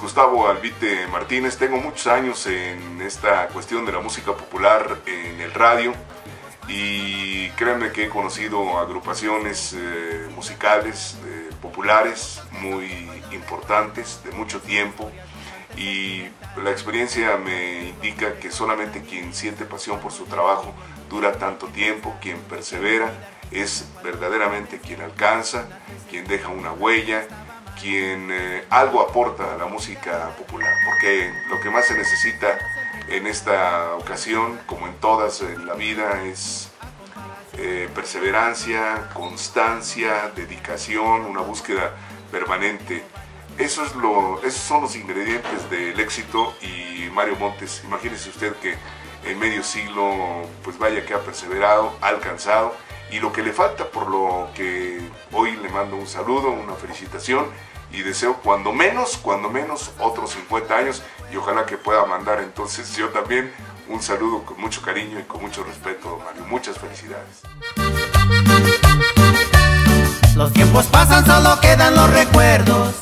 Gustavo Albite Martínez, tengo muchos años en esta cuestión de la música popular en el radio y créanme que he conocido agrupaciones eh, musicales populares muy importantes de mucho tiempo y la experiencia me indica que solamente quien siente pasión por su trabajo dura tanto tiempo, quien persevera es verdaderamente quien alcanza, quien deja una huella, quien eh, algo aporta a la música popular, porque lo que más se necesita en esta ocasión, como en todas en la vida, es eh, perseverancia, constancia, dedicación, una búsqueda permanente. Eso esos son los ingredientes del éxito y Mario Montes, imagínese usted que en medio siglo, pues vaya que ha perseverado, ha alcanzado y lo que le falta, por lo que hoy le mando un saludo, una felicitación y deseo cuando menos, cuando menos otros 50 años y ojalá que pueda mandar entonces yo también un saludo con mucho cariño y con mucho respeto, Mario. Muchas felicidades. Los tiempos pasan, solo quedan los recuerdos.